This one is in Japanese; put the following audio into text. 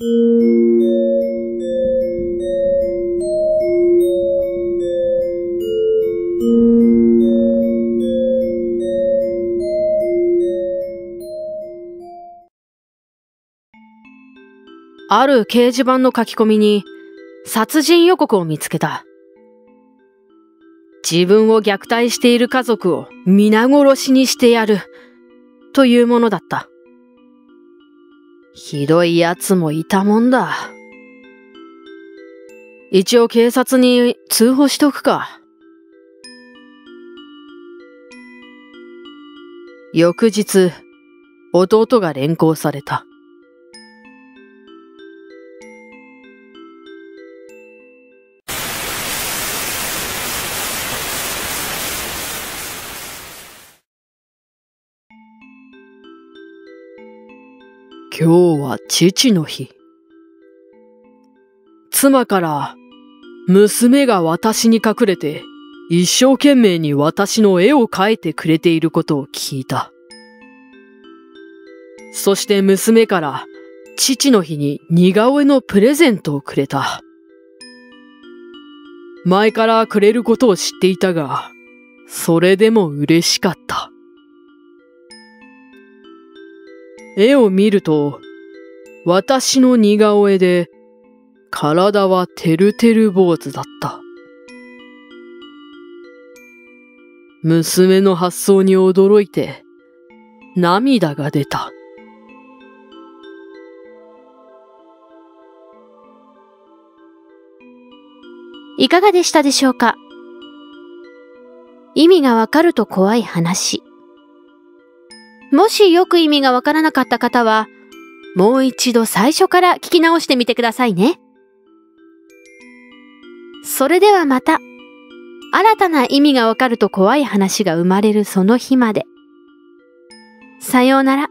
ある掲示板の書き込みに殺人予告を見つけた。自分を虐待している家族を皆殺しにしてやるというものだった。ひどい奴もいたもんだ。一応警察に通報しとくか。翌日、弟が連行された。今日は父の日。妻から娘が私に隠れて一生懸命に私の絵を描いてくれていることを聞いた。そして娘から父の日に似顔絵のプレゼントをくれた。前からくれることを知っていたが、それでも嬉しかった。絵を見ると、私の似顔絵で、体はてるてる坊主だった。娘の発想に驚いて、涙が出た。いかがでしたでしょうか？意味がわかると怖い話。もしよく意味がわからなかった方は、もう一度最初から聞き直してみてくださいね。それではまた、新たな意味がわかると怖い話が生まれるその日まで。さようなら。